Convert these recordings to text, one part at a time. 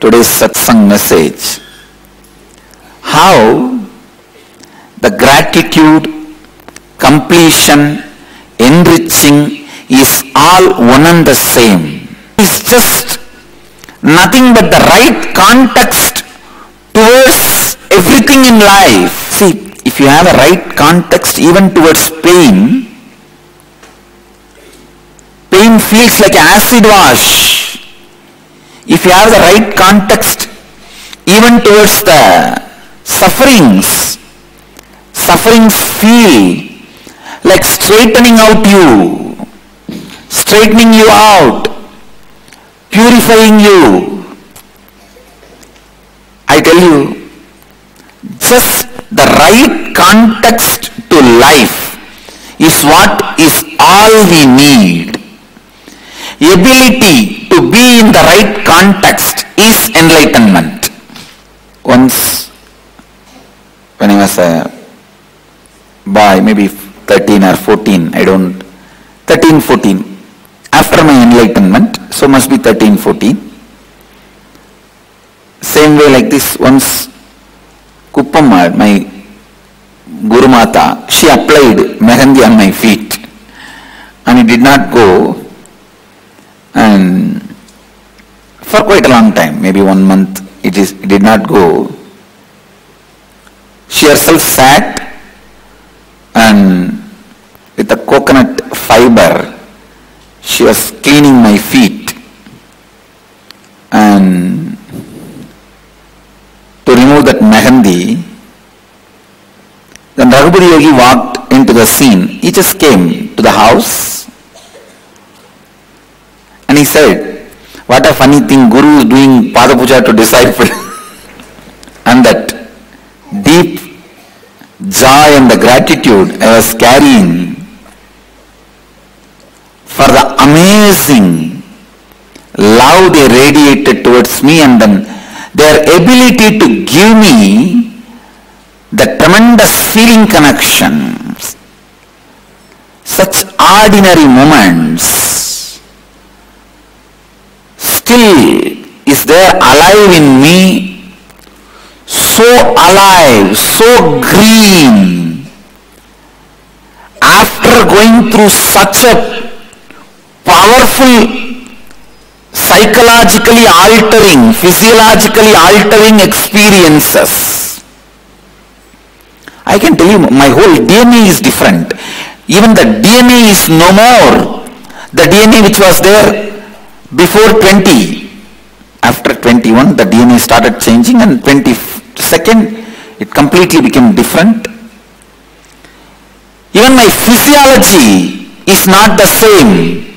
today's satsang message, how the gratitude, completion, enriching is all one and the same. It's just nothing but the right context towards everything in life. See, if you have a right context even towards pain, pain feels like acid wash. If you have the right context even towards the sufferings, sufferings feel like straightening out you, straightening you out, purifying you. I tell you, just the right context to life is what is all we need. Ability to be in the right context is enlightenment. Once, when I was a boy, maybe 13 or 14, I don't, 13, 14, after my enlightenment, so must be 13, 14. Same way like this, once Kuppamma, my Guru Mata, she applied Mehandi on my feet and it did not go and for quite a long time, maybe one month, it, is, it did not go. She herself sat and with a coconut fiber, she was cleaning my feet and to remove that mehandi, then Raghupati Yogi walked into the scene. He just came to the house and he said, what a funny thing Guru is doing Pada Puja to disciple. and that deep joy and the gratitude I was carrying for the amazing love they radiated towards me and then their ability to give me the tremendous feeling connections, such ordinary moments, still is there alive in me, so alive, so green. After going through such a powerful psychologically altering, physiologically altering experiences. I can tell you my whole DNA is different. Even the DNA is no more. The DNA which was there before 20. After 21 the DNA started changing and 22nd it completely became different. Even my physiology is not the same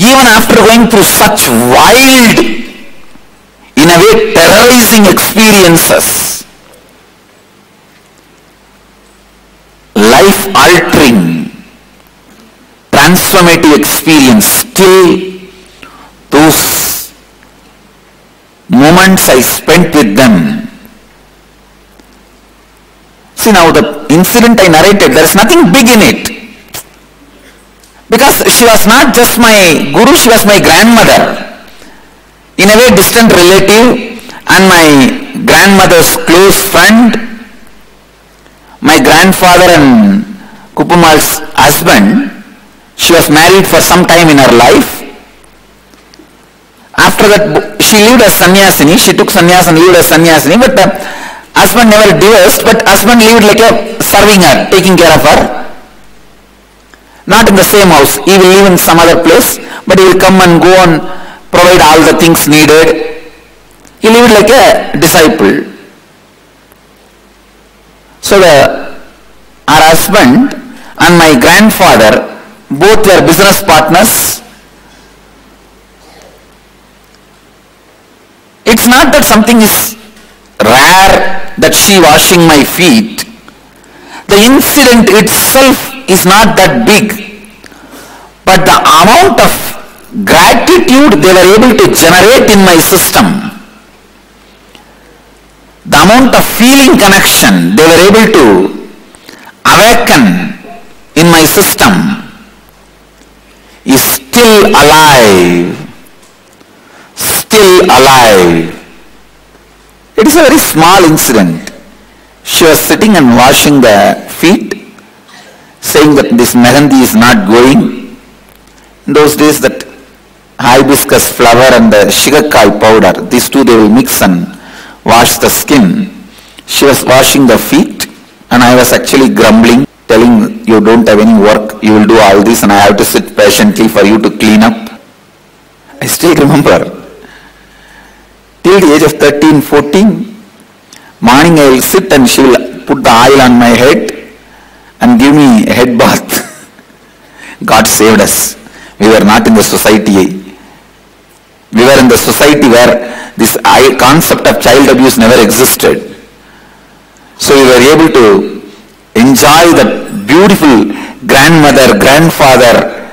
even after going through such wild, in a way terrorizing experiences, life altering, transformative experience, still those moments I spent with them. See now the incident I narrated, there is nothing big in it. Because she was not just my guru, she was my grandmother. In a way distant relative and my grandmother's close friend. My grandfather and Kuppammal's husband, she was married for some time in her life. After that, she lived as sannyasini. She took sannyas and lived as sannyasini. But the husband never divorced, but husband lived like a serving her, taking care of her not in the same house. He will live in some other place, but he will come and go and provide all the things needed. He lived like a disciple. So the, our husband and my grandfather both were business partners. It's not that something is rare that she washing my feet. The incident itself is not that big. But the amount of gratitude they were able to generate in my system, the amount of feeling connection they were able to awaken in my system is still alive, still alive. It is a very small incident. She was sitting and washing the feet, saying that this mehendi is not going. In those days that hibiscus flower and the shikakai powder, these two they will mix and wash the skin. She was washing the feet and I was actually grumbling, telling you don't have any work, you will do all this and I have to sit patiently for you to clean up. I still remember till the age of 13, 14, morning I will sit and she will put the oil on my head and give me a head bath. God saved us. We were not in the society. We were in the society where this concept of child abuse never existed. So we were able to enjoy that beautiful grandmother, grandfather,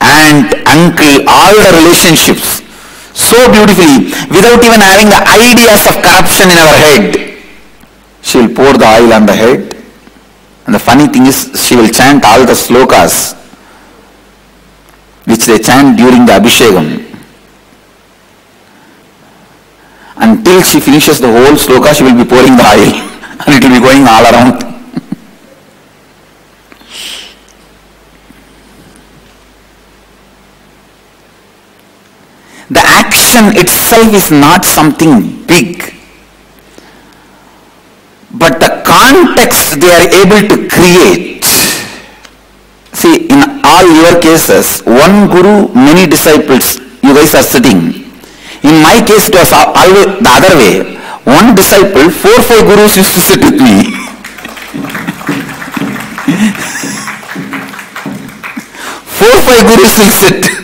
aunt, uncle, all the relationships so beautifully without even having the ideas of corruption in our head. She will pour the oil on the head and the funny thing is she will chant all the slokas which they chant during the Abhishekam. Until she finishes the whole sloka she will be pouring the oil and it will be going all around. the action itself is not something big. But the context they are able to create. See, in all your cases, one guru, many disciples, you guys are sitting. In my case, it was always the other way. One disciple, four, five gurus used to sit with me. four, five gurus will sit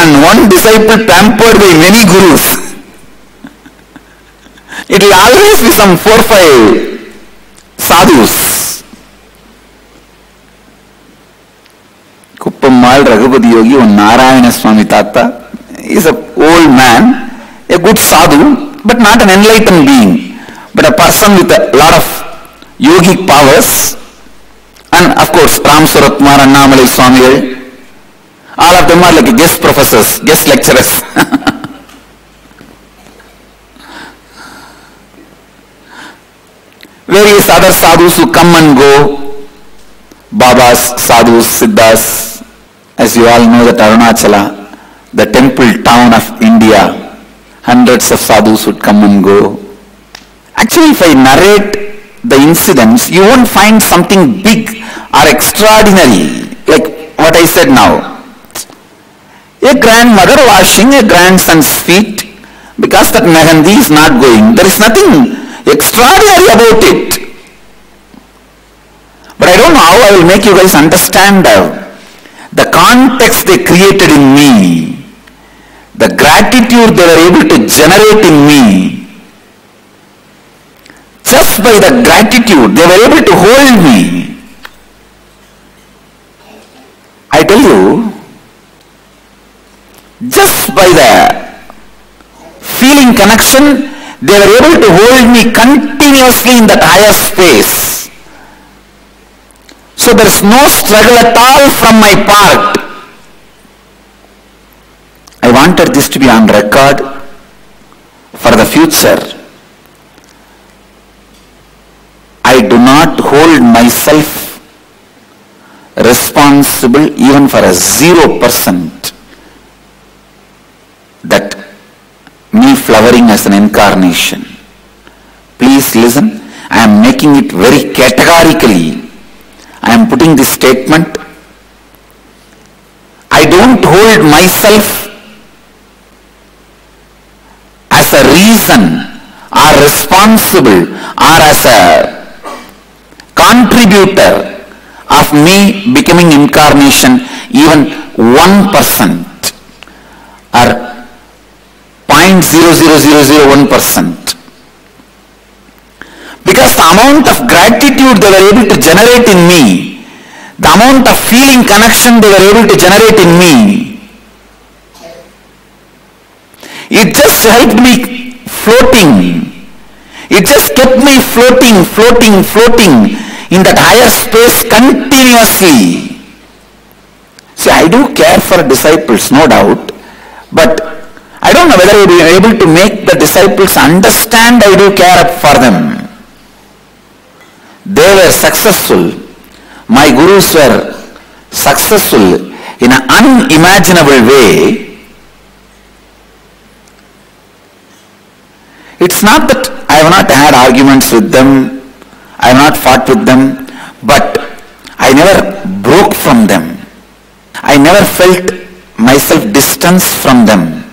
and one disciple pampered by many gurus. It will always be some four five sadhus. Kuppammal Raghupati Yogi or Narayana Swami Tata is an old man, a good sadhu, but not an enlightened being, but a person with a lot of yogic powers. And of course, Ram Suratmar and Namalai Swami all of them are like guest professors, guest lecturers. Various other sadhus who come and go, Babas, sadhus, siddhas, as you all know that Arunachala, the temple town of India, hundreds of sadhus would come and go. Actually, if I narrate the incidents, you won't find something big or extraordinary like what I said now. A grandmother washing a grandson's feet because that mehendi is not going. There is nothing extraordinary about it. But I don't know how I will make you guys understand uh, the context they created in me, the gratitude they were able to generate in me. Just by the gratitude, they were able to hold me. I tell you, by the feeling connection, they were able to hold me continuously in that higher space. So there is no struggle at all from my part. I wanted this to be on record for the future. I do not hold myself responsible even for a zero percent that me flowering as an incarnation. Please listen. I am making it very categorically. I am putting this statement. I don't hold myself as a reason or responsible or as a contributor of me becoming incarnation even 1% or 0.00001%. Because the amount of gratitude they were able to generate in me, the amount of feeling connection they were able to generate in me, it just helped me floating. It just kept me floating, floating, floating in that higher space continuously. See, I do care for disciples, no doubt, but don't know whether I will be able to make the disciples understand I do care for them. They were successful. My gurus were successful in an unimaginable way. It's not that I have not had arguments with them, I have not fought with them, but I never broke from them. I never felt myself distanced from them.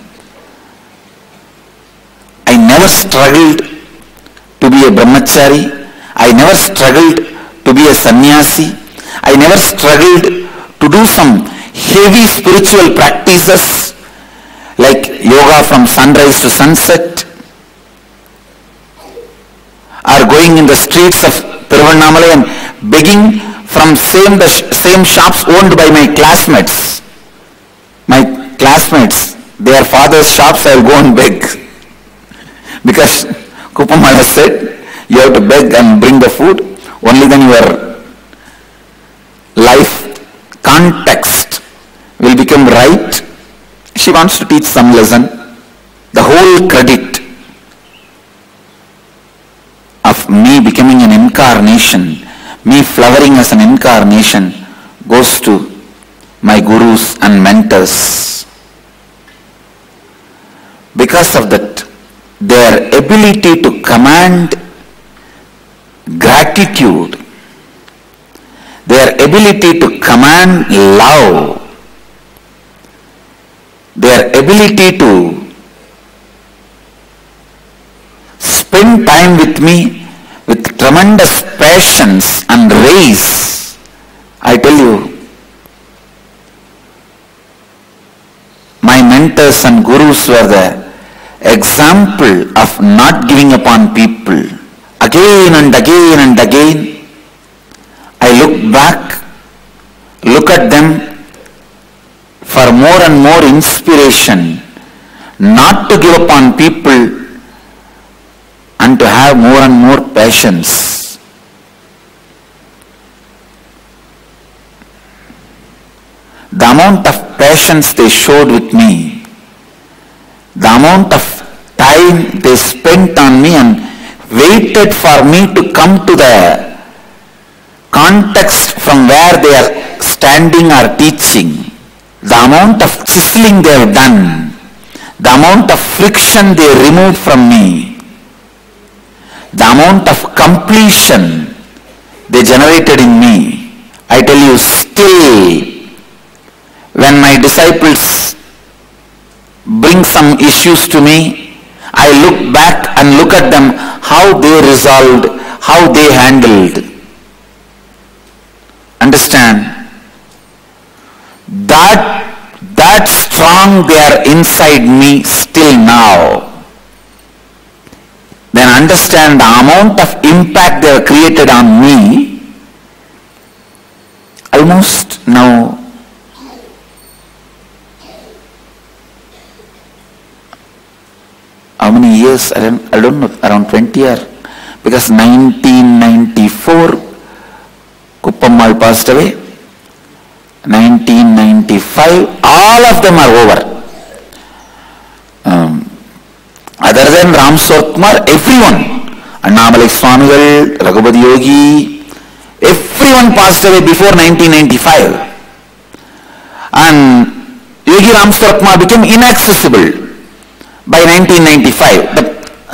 I never struggled to be a brahmachari. I never struggled to be a sannyasi. I never struggled to do some heavy spiritual practices like yoga from sunrise to sunset or going in the streets of Tiruvannamalai and begging from same, the same shops owned by my classmates. My classmates, their father's shops I will go and beg. Because Kupamala said, you have to beg and bring the food, only then your life context will become right. She wants to teach some lesson. The whole credit of me becoming an incarnation, me flowering as an incarnation goes to my gurus and mentors. Because of that, their ability to command gratitude, their ability to command love, their ability to spend time with me with tremendous patience and race. I tell you, my mentors and gurus were the example of not giving up on people. Again and again and again, I look back, look at them for more and more inspiration, not to give up on people and to have more and more patience. The amount of patience they showed with me, the amount of time they spent on me and waited for me to come to the context from where they are standing or teaching, the amount of chiseling they have done, the amount of friction they removed from me, the amount of completion they generated in me. I tell you, still, when my disciples bring some issues to me, I look back and look at them, how they resolved, how they handled. Understand? That, that strong they are inside me still now then understand the amount of impact they have created on me almost many years I don't, I don't know around 20 or because 1994 Kuppammal passed away 1995 all of them are over um, other than Ram Kumar, everyone, Annamalai Swamigal, Raghupati Yogi, everyone passed away before 1995. And Yogi Ram Kumar became inaccessible by 1995. The,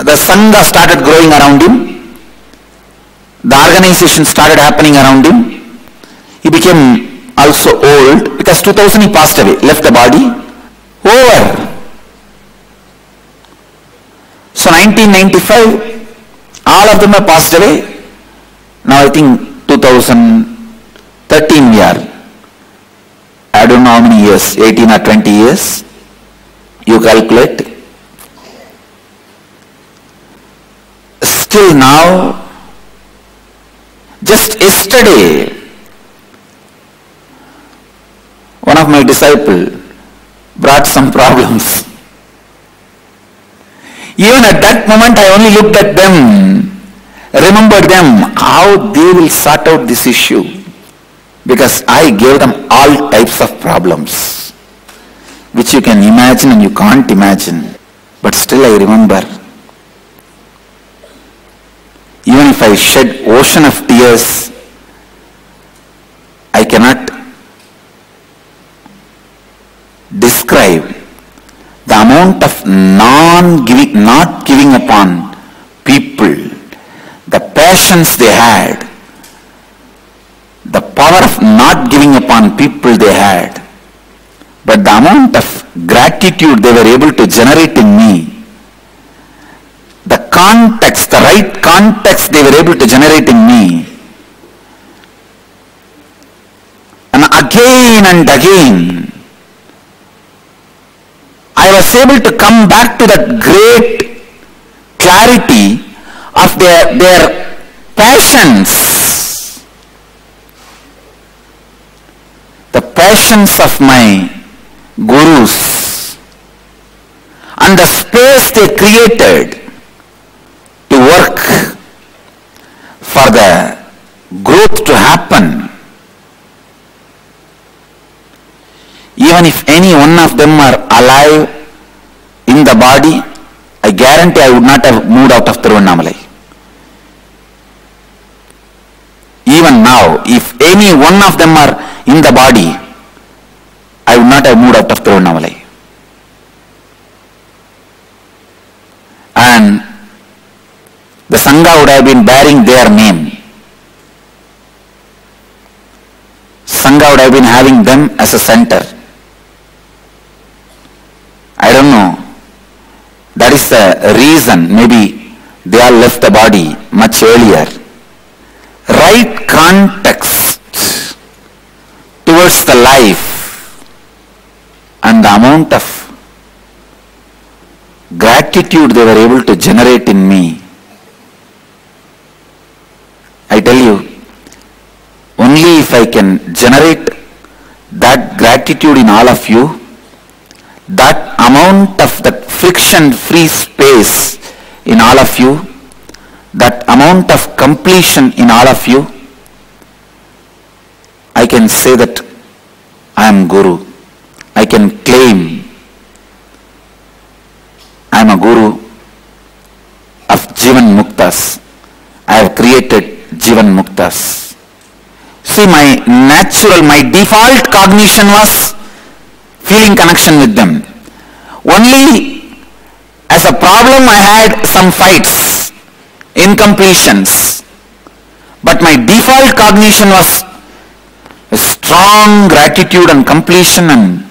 the Sangha started growing around him. The organization started happening around him. He became also old because 2000 he passed away, left the body. Over. So 1995, all of them have passed away. Now I think 2013 we are. I don't know how many years, 18 or 20 years. You calculate. Still now, just yesterday, one of my disciple brought some problems. Even at that moment, I only looked at them, remembered them, how they will sort out this issue. Because I gave them all types of problems, which you can imagine and you can't imagine. But still I remember. Even if I shed ocean of tears, I cannot describe the amount of non-giving, not giving upon people, the passions they had, the power of not giving upon people they had, but the amount of gratitude they were able to generate in me, context, the right context they were able to generate in me, and again and again, I was able to come back to that great clarity of their, their passions. The passions of my gurus and the space they created to work for the growth to happen. Even if any one of them are alive in the body, I guarantee I would not have moved out of Tiruvannamalai. Even now, if any one of them are in the body, I would not have moved out of Tiruvannamalai. And the Sangha would have been bearing their name. Sangha would have been having them as a center. I don't know. That is the reason maybe they all left the body much earlier. Right context towards the life and the amount of gratitude they were able to generate in me. I tell you, only if I can generate that gratitude in all of you, that amount of that friction free space in all of you, that amount of completion in all of you, I can say that I am Guru. I can claim I am a Guru of Jivan Muktas. I have created Jivan Muktas. See, my natural, my default cognition was feeling connection with them. Only as a problem I had some fights, incompletions. But my default cognition was strong gratitude and completion and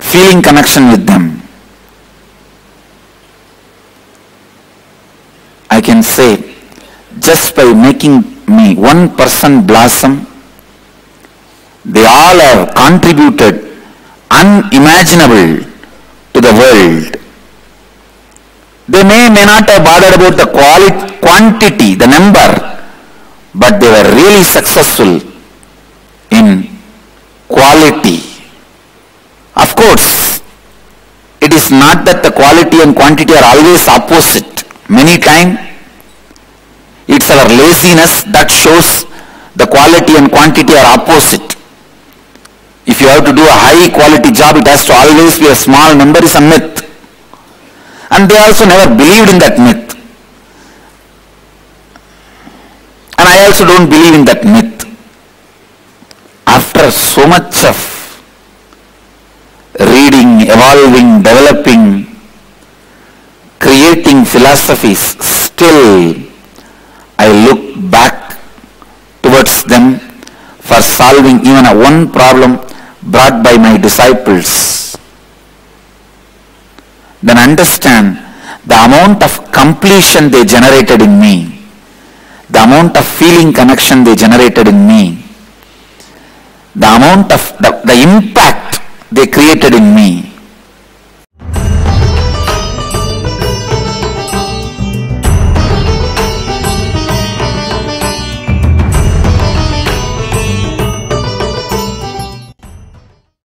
feeling connection with them. I can say just by making me one person blossom, they all have contributed unimaginable to the world. They may, may not have bothered about the quality, quantity, the number, but they were really successful in quality. Of course, it is not that the quality and quantity are always opposite. Many times, it's our laziness that shows the quality and quantity are opposite. If you have to do a high quality job, it has to always be a small number is a myth. And they also never believed in that myth. And I also don't believe in that myth. After so much of reading, evolving, developing, creating philosophies, still I look back towards them for solving even a one problem brought by my disciples. Then understand the amount of completion they generated in me, the amount of feeling connection they generated in me, the amount of the, the impact they created in me.